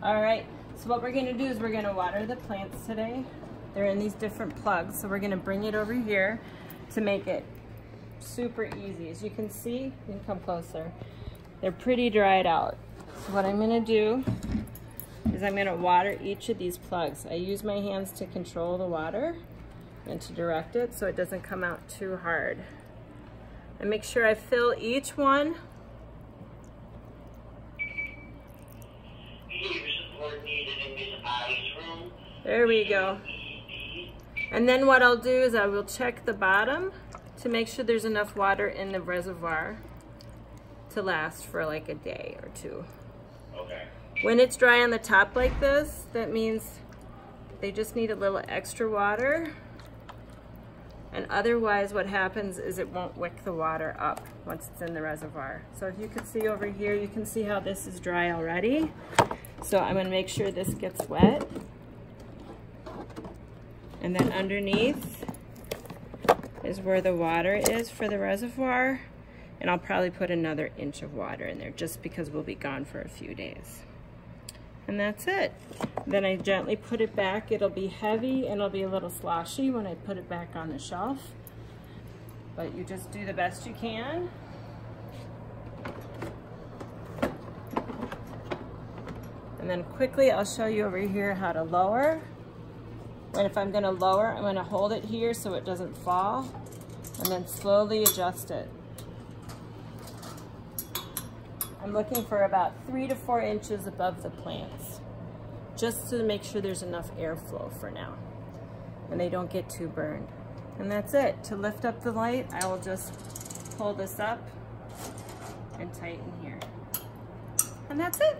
All right, so what we're gonna do is we're gonna water the plants today. They're in these different plugs, so we're gonna bring it over here to make it super easy. As you can see, you can come closer. They're pretty dried out. So what I'm gonna do is I'm gonna water each of these plugs. I use my hands to control the water and to direct it so it doesn't come out too hard. And make sure I fill each one There we go. And then what I'll do is I will check the bottom to make sure there's enough water in the reservoir to last for like a day or two. Okay. When it's dry on the top like this, that means they just need a little extra water. And otherwise what happens is it won't wick the water up once it's in the reservoir. So if you can see over here, you can see how this is dry already. So I'm gonna make sure this gets wet. And then underneath is where the water is for the reservoir. And I'll probably put another inch of water in there just because we'll be gone for a few days. And that's it. Then I gently put it back. It'll be heavy and it'll be a little sloshy when I put it back on the shelf. But you just do the best you can. And then quickly I'll show you over here how to lower. And if I'm gonna lower, I'm gonna hold it here so it doesn't fall and then slowly adjust it. I'm looking for about three to four inches above the plants, just to make sure there's enough airflow for now and they don't get too burned. And that's it. To lift up the light, I will just pull this up and tighten here. And that's it.